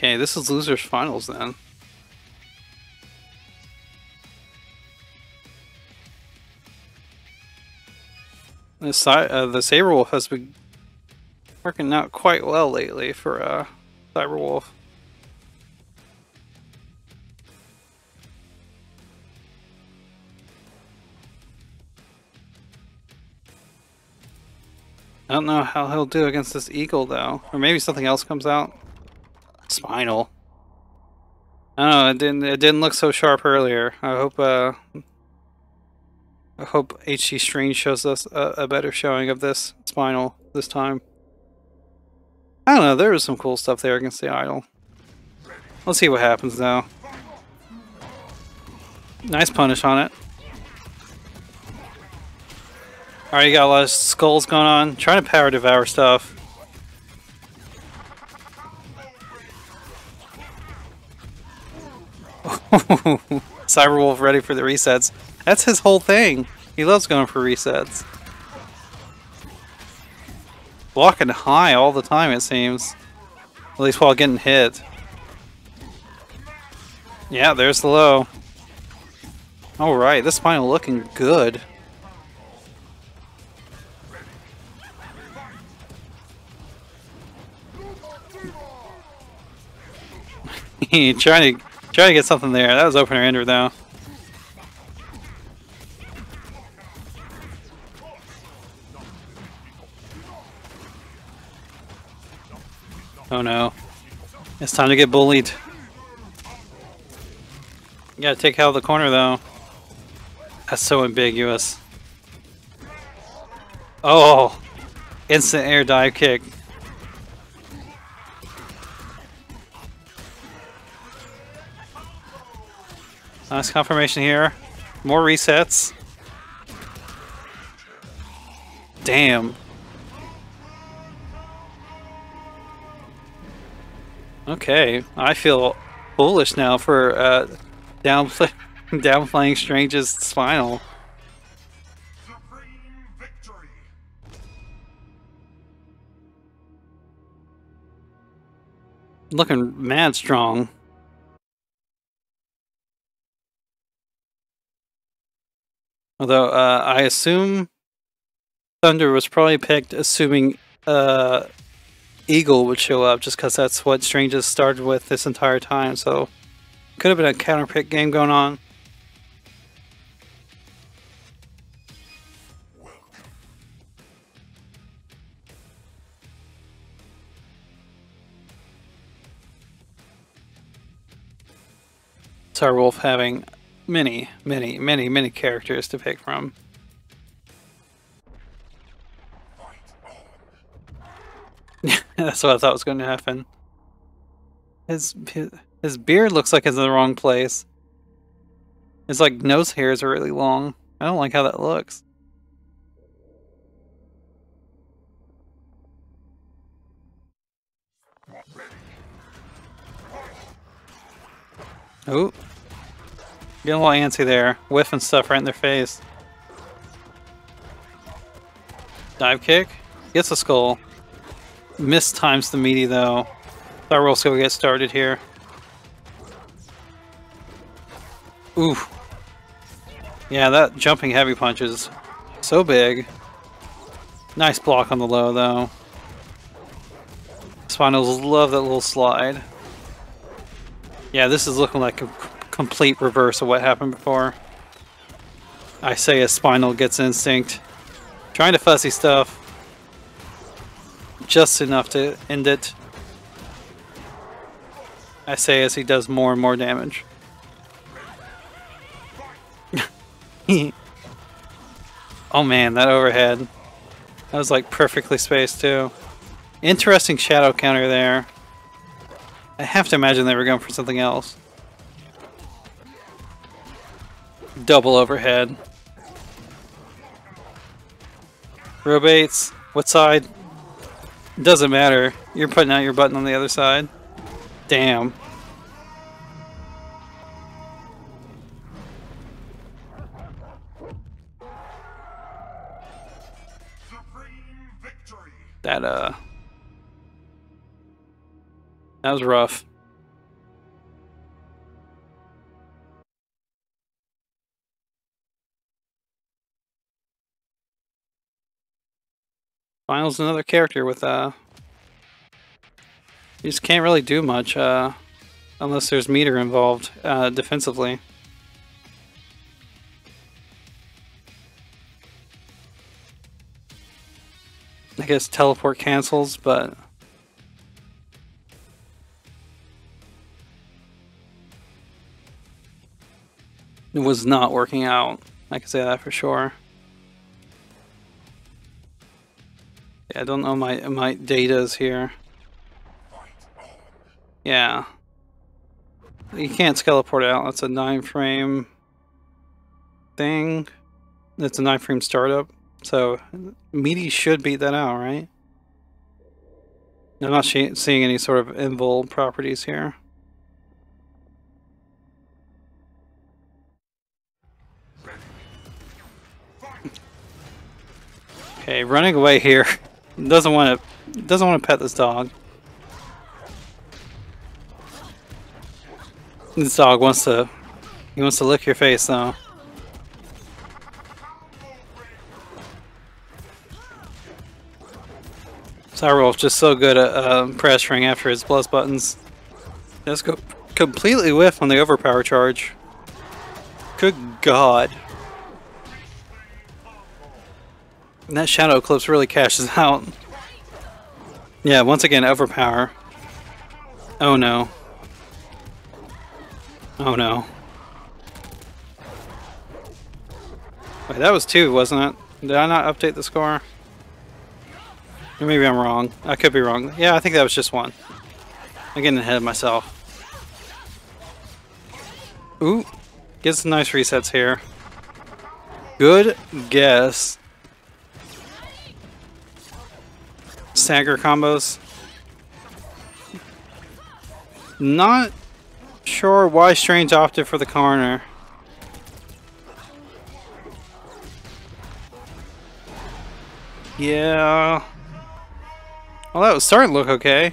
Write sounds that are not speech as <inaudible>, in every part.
Okay, this is losers finals then. The, si uh, the Sabrewulf has been working out quite well lately for uh, CyberWulf. I don't know how he'll do against this eagle though. Or maybe something else comes out. Spinal. I don't know, it didn't it didn't look so sharp earlier. I hope uh I hope HD Strange shows us a, a better showing of this spinal this time. I don't know, there was some cool stuff there against the idol. Let's see what happens though. Nice punish on it. Alright, you got a lot of skulls going on. Trying to power devour stuff. <laughs> CyberWulf ready for the resets. That's his whole thing. He loves going for resets. Blocking high all the time, it seems. At least while getting hit. Yeah, there's the low. Alright, this final looking good. <laughs> trying to trying to get something there. That was opener ender though. Oh no. It's time to get bullied. You gotta take out of the corner though. That's so ambiguous. Oh! Instant air dive kick. Nice confirmation here. More resets. Damn. Okay, I feel foolish now for uh, downplay <laughs> downplaying Strange's spinal. Looking mad strong. Although uh, I assume Thunder was probably picked assuming uh, Eagle would show up just because that's what Strange has started with this entire time. So could have been a counter pick game going on. Wolf having many, many, many, many characters to pick from. <laughs> That's what I thought was going to happen. His, his his beard looks like it's in the wrong place. His like nose hairs are really long. I don't like how that looks. Oh. Getting a little antsy there. Whiffing stuff right in their face. Dive kick. Gets a skull. Miss times the meaty though. Thought we'll still get started here. Ooh. Yeah, that jumping heavy punch is so big. Nice block on the low though. Spinals love that little slide. Yeah, this is looking like a complete reverse of what happened before. I say a spinal gets instinct. Trying to fussy stuff just enough to end it. I say as he does more and more damage. <laughs> oh man, that overhead. That was like perfectly spaced too. Interesting shadow counter there. I have to imagine they were going for something else. Double overhead. Robates, what side? Doesn't matter. You're putting out your button on the other side. Damn. That, uh... That was rough. Spinal's another character with uh you just can't really do much uh unless there's meter involved uh defensively. I guess teleport cancels, but it was not working out. I can say that for sure. I don't know my my data's here. Yeah. You can't teleport out. That's a nine frame thing. It's a nine frame startup. So Meaty should beat that out, right? I'm not seeing any sort of invul properties here. Okay, running away here. <laughs> doesn't want to doesn't want to pet this dog. This dog wants to he wants to lick your face though. Cyrolf just so good at uh, pressuring after his plus buttons. Just go completely whiff on the overpower charge. Good god. And that Shadow Eclipse really cashes <laughs> out. Yeah, once again, overpower. Oh no. Oh no. Wait, that was two, wasn't it? Did I not update the score? Or maybe I'm wrong. I could be wrong. Yeah, I think that was just one. I'm getting ahead of myself. Ooh. Get some nice resets here. Good guess. Stagger combos. Not sure why Strange opted for the corner. Yeah. Well, that was starting to look okay.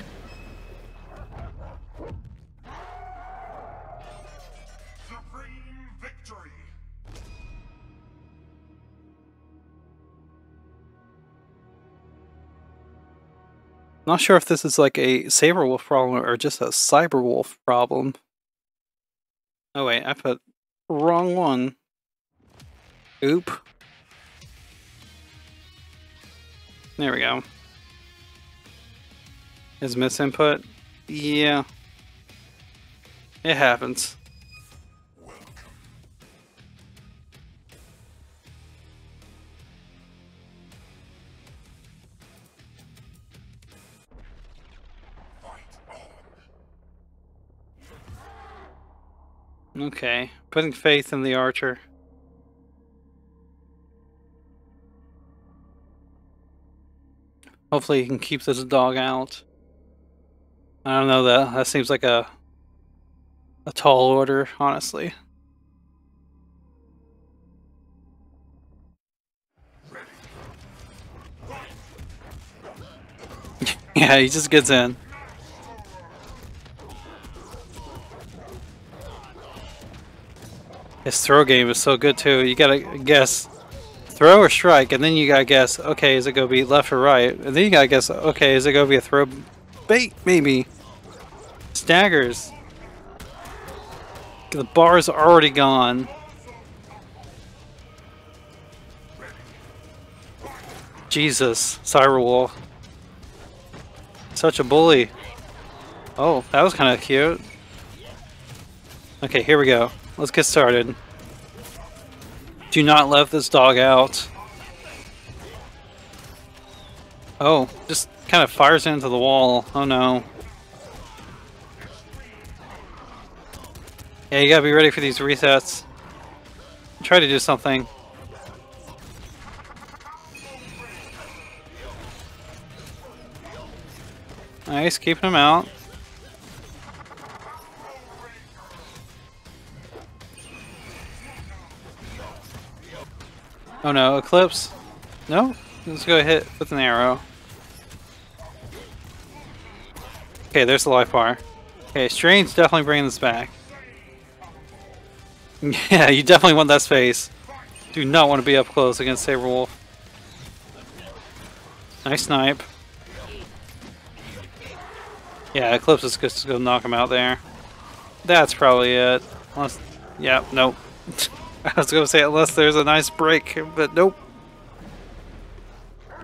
Not sure if this is like a Sabrewulf problem or just a CyberWulf problem. Oh wait, I put wrong one. Oop. There we go. Is miss input? Yeah. It happens. Okay, putting faith in the archer. Hopefully he can keep this dog out. I don't know, that that seems like a a tall order, honestly. <laughs> yeah, he just gets in. His throw game is so good too. You gotta guess throw or strike, and then you gotta guess, okay, is it gonna be left or right? And then you gotta guess, okay, is it gonna be a throw bait, maybe? Staggers. The bar's already gone. Jesus, Cyrewolf. Such a bully. Oh, that was kind of cute. Okay, here we go. Let's get started. Do not let this dog out. Oh, just kind of fires into the wall. Oh no. Yeah, you gotta be ready for these resets. Try to do something. Nice, keeping him out. Oh no, Eclipse? No? Let's go hit with an arrow. Okay, there's the life bar. Okay, Strange definitely bringing this back. <laughs> Yeah, you definitely want that space. Do not want to be up close against Sabrewulf. Nice snipe. Yeah, Eclipse is just gonna knock him out there. That's probably it. Unless, yeah, nope. <laughs> <laughs> I was gonna say unless there's a nice break, but nope.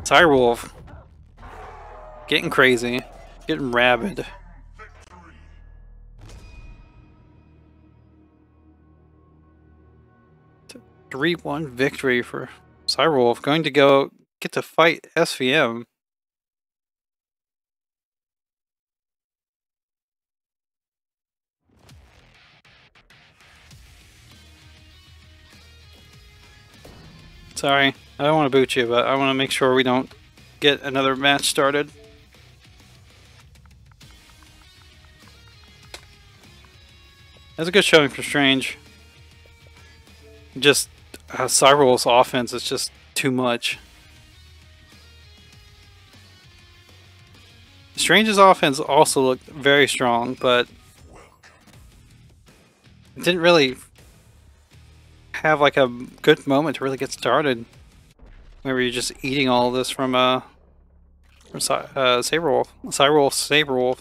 Direwolf. Getting crazy. Getting rabid. Three one victory for Direwolf. Going to go get to fight SVM. Sorry, I don't want to boot you, but I want to make sure we don't get another match started. That's a good showing for Strange. Just uh, Cyrul's offense is just too much. Strange's offense also looked very strong, but it didn't really have like a good moment to really get started. Maybe you're just eating all this from uh from uh, Sabrewulf, Cyrewolf, Sabrewulf.